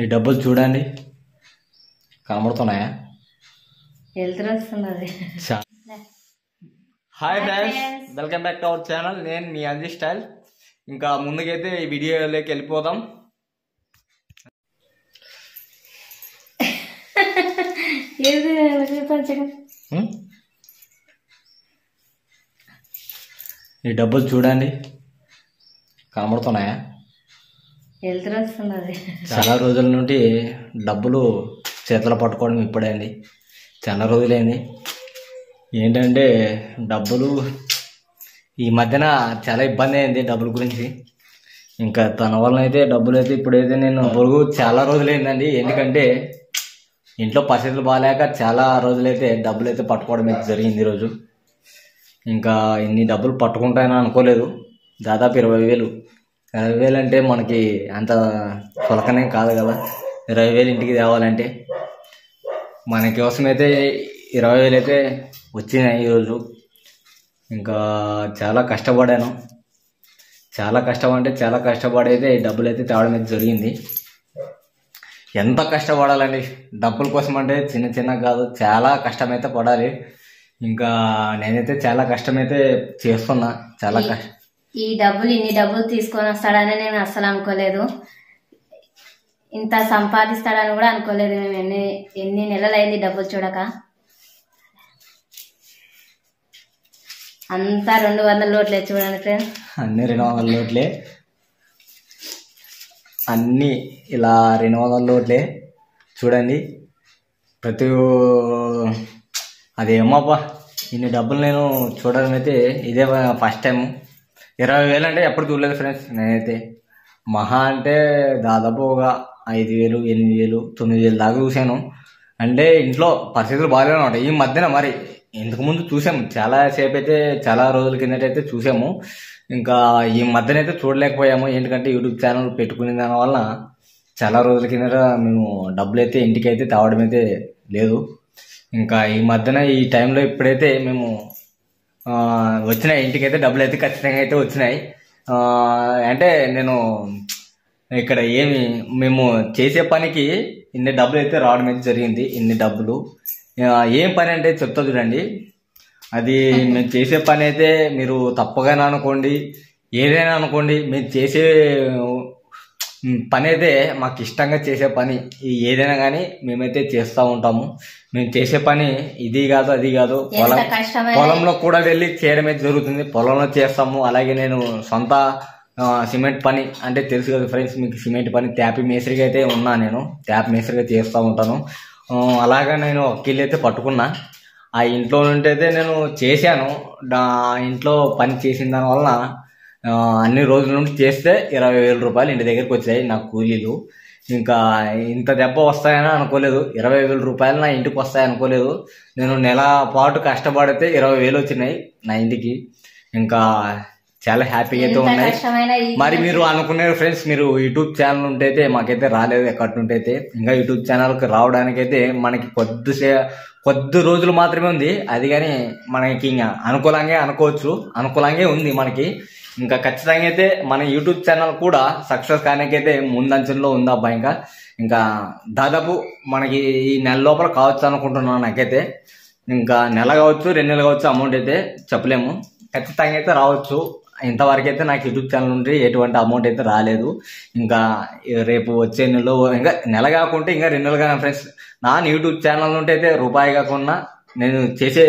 ఈ డబ్బులు చూడండి. కనబడుతున్నాయా? Hi friends welcome back to our channel నేను మీ అంజీ స్టైల్ ఇంకా ముందుకైతే ఈ వీడియోలోకి వెళ్ళిపోదాం? ఈ డబ్బులు చూడండి. కనబడుతున్నాయా? చాలా రోజుల నుండి డబ్బులు చేతిలో పట్టుకోవడం ఇప్పుడే అండి. చాలా రోజులైంది. ఏంటంటే డబ్బులు ఈ మధ్యన చాలా ఇబ్బంది అయింది డబ్బుల గురించి. ఇంకా తన వలన అయితే డబ్బులు అయితే ఇప్పుడైతే నేను పొరుగు చాలా రోజులైందండి. ఎందుకంటే ఇంట్లో పరిస్థితులు బాగాలేక చాలా రోజులైతే డబ్బులు అయితే పట్టుకోవడం అయితే జరిగింది ఈరోజు ఇంకా ఇన్ని డబ్బులు పట్టుకుంటానని అనుకోలేదు. దాదాపు ఇరవై వేలు ఇరవై వేలు అంటే మనకి అంత చులకనే కాదు కదా. ఇరవై వేలు ఇంటికి తేవాలంటే మన కోసం అయితే ఇరవై వేలు అయితే వచ్చినాయి ఈరోజు ఇంకా చాలా కష్టపడాను. చాలా కష్టం అంటే చాలా కష్టపడి అయితే డబ్బులు అయితే తేవడం అయితే జరిగింది. ఎంత కష్టపడాలండి? డబ్బుల కోసం అంటే చిన్న చిన్న కాదు చాలా కష్టమైతే పడాలి. ఇంకా నేనైతే చాలా కష్టమైతే చేస్తున్నా. చాలా కష్టం ఈ డబ్బులు ఇన్ని డబ్బులు తీసుకొని వస్తాడని నేను అస్సలు అనుకోలేదు. ఇంత సంపాదిస్తాడని కూడా అనుకోలేదు మేము ఎన్ని ఎన్ని నెలలు అయింది డబ్బులు చూడక. అంతా రెండు వందల లోట్లే చూడండి ఫ్రెండ్ అన్ని రెండు వందల లోట్లే అన్నీ ఇలా రెండు వందల లోట్లే చూడండి. ప్రతి అదేమోపా ఇన్ని డబ్బులు నేను చూడడం అయితే ఇదే ఫస్ట్ టైం ఇరవై వేలు అంటే ఎప్పుడు చూడలేదు ఫ్రెండ్స్ నేనైతే మహా అంటే దాదాపు ఒక ఐదు వేలు ఎనిమిది వేలు తొమ్మిది వేలు దాకా చూశాను. అంటే ఇంట్లో పరిస్థితులు బాగానే ఉంటాయి ఈ మధ్యన మరి ఇంతకు ముందు చూసాము చాలా సేపు అయితే చాలా రోజుల కిందట అయితే చూసాము ఇంకా ఈ మధ్యన అయితే చూడలేకపోయాము. ఎందుకంటే యూట్యూబ్ ఛానల్ పెట్టుకునే దానివల్ల చాలా రోజుల కిందట మేము డబ్బులు అయితే ఇంటికి అయితే తేవడం అయితే లేదు. ఇంకా ఈ మధ్యన ఈ టైంలో ఇప్పుడైతే మేము వచ్చినాయి. ఇంటికి అయితే డబ్బులు అయితే ఖచ్చితంగా అయితే వచ్చినాయి. అంటే నేను ఇక్కడ ఏమి మేము చేసే పనికి ఇన్ని డబ్బులు అయితే రావడం అయితే జరిగింది. ఇన్ని డబ్బులు. ఏం పని అంటే చెప్తా చూడండి. అది మేము చేసే పని అయితే మీరు తప్పగానే అనుకోండి. ఏదైనా అనుకోండి. మేము చేసే పని అయితే మాకు ఇష్టంగా చేసే పని ఏదైనా కానీ మేమైతే చేస్తూ ఉంటాము. మేము చేసే పని ఇది కాదు అది కాదు. పొలం పొలంలో కూడా వెళ్ళి చేయడం అయితే జరుగుతుంది. పొలంలో చేస్తాము. అలాగే నేను సొంత సిమెంట్ పని అంటే తెలుసు కదా ఫ్రెండ్స్ మీకు సిమెంట్ పని ట్యాపి మేసరిగా అయితే ఉన్నా నేను. ట్యాప్ మేసరిగా చేస్తూ ఉంటాను. అలాగా నేను ఒక కిల్లు అయితే పట్టుకున్నా. ఆ ఇంట్లో నుండి అయితే నేను చేశాను. ఇంట్లో పని చేసిన దానివల్ల అన్ని రోజుల నుండి చేస్తే ఇరవై వేల రూపాయలు ఇంటి దగ్గరికి వచ్చాయి నా కూలీలు. ఇంకా ఇంత దెబ్బ వస్తాయని అనుకోలేదు. ఇరవై వేల రూపాయలు నా ఇంటికి వస్తాయి అనుకోలేదు. నేను నెల పాటు కష్టపడితే ఇరవై వేలు వచ్చినాయి నా ఇంటికి. ఇంకా చాలా హ్యాపీగా అయితే ఉన్నాయి. మరి మీరు అనుకున్నారు ఫ్రెండ్స్ మీరు యూట్యూబ్ ఛానల్ ఉంటే మాకైతే రాలేదు ఎక్కడి నుండి అయితే ఇంకా యూట్యూబ్ ఛానల్కి రావడానికైతే మనకి కొద్దిసే కొద్ది రోజులు మాత్రమే ఉంది. అది కానీ మనకి ఇంకా అనుకూలంగా అనుకోవచ్చు. అనుకూలంగా ఉంది మనకి. ఇంకా ఖచ్చితంగా అయితే మన యూట్యూబ్ ఛానల్ కూడా సక్సెస్ కానికైతే ముందంచెల్లో ఉంది అబ్బా ఇంకా. ఇంకా దాదాపు మనకి ఈ నెల లోపల కావచ్చు అనుకుంటున్నాను నాకైతే. ఇంకా నెల కావచ్చు రెండు నెలలు కావచ్చు అమౌంట్ అయితే చెప్పలేము. ఖచ్చితంగా అయితే రావచ్చు. ఇంతవరకు అయితే నాకు యూట్యూబ్ ఛానల్ నుండి ఎటువంటి అమౌంట్ అయితే రాలేదు. ఇంకా రేపు వచ్చే నెలలో ఇంకా నెల కాకుంటే ఇంకా రెండు నెలలు కానీ ఫ్రెండ్స్. నా యూట్యూబ్ ఛానల్ నుండి అయితే రూపాయి కాకుండా నేను చేసే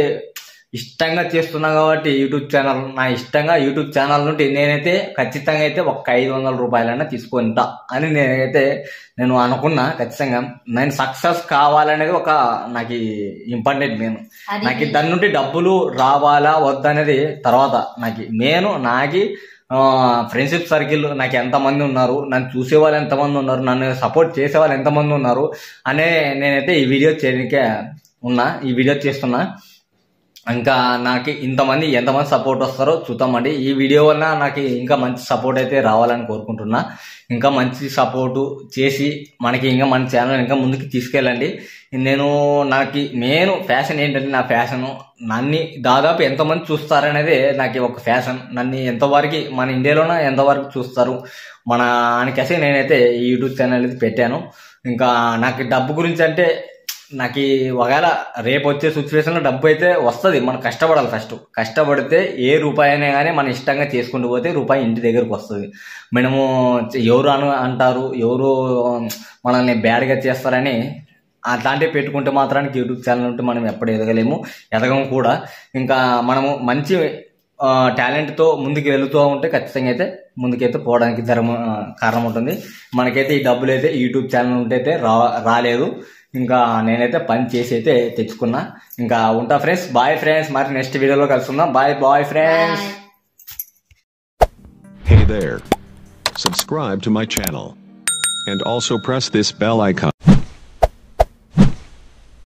ఇష్టంగా చేస్తున్నా కాబట్టి యూట్యూబ్ ఛానల్ నా ఇష్టంగా యూట్యూబ్ ఛానల్ నుండి నేనైతే ఖచ్చితంగా అయితే ఒక ఐదు వందల రూపాయలైనా తీసుకుంటా అని నేనైతే నేను అనుకున్నా ఖచ్చితంగా. నేను సక్సెస్ కావాలనేది ఒక నాకు ఇంపార్టెంట్ నేను నాకు దాని నుండి డబ్బులు రావాలా వద్దనేది తర్వాత నాకు నేను నాకి ఫ్రెండ్షిప్ సర్కిల్ నాకు ఎంతమంది ఉన్నారు నన్ను చూసే వాళ్ళు ఎంతమంది ఉన్నారు నన్ను సపోర్ట్ చేసే వాళ్ళు ఎంతమంది ఉన్నారు అనే నేనైతే ఈ వీడియో చేయడానికే ఉన్నా ఈ వీడియో చేస్తున్నా. ఇంకా నాకు ఇంతమంది ఎంతమంది సపోర్ట్ వస్తారో చూద్దామండి. ఈ వీడియో వల్ల నాకు ఇంకా మంచి సపోర్ట్ అయితే రావాలని కోరుకుంటున్నా. ఇంకా మంచి సపోర్టు చేసి మనకి ఇంకా మన ఛానల్ ఇంకా ముందుకు తీసుకెళ్ళండి. నేను నాకు మెయిన్ ఫ్యాషన్ ఏంటంటే నా ఫ్యాషన్ నన్ను దాదాపు ఎంతమంది చూస్తారనేది నాకు ఒక ఫ్యాషన్ నన్ను ఎంతవరకు మన ఇండియాలోనే ఎంతవరకు చూస్తారు. మన ఆయనకేసి నేనైతే ఈ యూట్యూబ్ ఛానల్ అయితే పెట్టాను. ఇంకా నాకు డబ్బు గురించి అంటే నాకు ఈ ఒకవేళ రేపు వచ్చే సిచ్యువేషన్లో డబ్బు అయితే వస్తుంది. మనం కష్టపడాలి ఫస్ట్ కష్టపడితే ఏ రూపాయి అయినా కానీ మనం ఇష్టంగా చేసుకుంటూ పోతే రూపాయి ఇంటి దగ్గరకు వస్తుంది. మనము ఎవరు అను అంటారు? ఎవరు మనల్ని బ్యాడ్గా చేస్తారని అట్లాంటివి పెట్టుకుంటే మాత్రానికి యూట్యూబ్ ఛానల్ ఉంటే మనం ఎప్పుడు ఎదగలేము. ఎదగము కూడా. ఇంకా మనము మంచి టాలెంట్తో ముందుకు వెళుతూ ఉంటే ఖచ్చితంగా అయితే ముందుకైతే పోవడానికి ధర్మ కారణం ఉంటుంది. మనకైతే ఈ డబ్బులు అయితే యూట్యూబ్ ఛానల్ ఉంటే అయితే రా రాలేదు. ఇంకా నేనైతే పని చేసి అయితే తెచ్చుకున్నా ఇంకా ఉంటా ఫ్రెండ్స్ బాయ్ ఫ్రెండ్స్ మరి నెక్స్ట్ వీడియోలో కలుసుకుందాం bye bye friends Hey there. Subscribe to my channel. And also press this bell icon.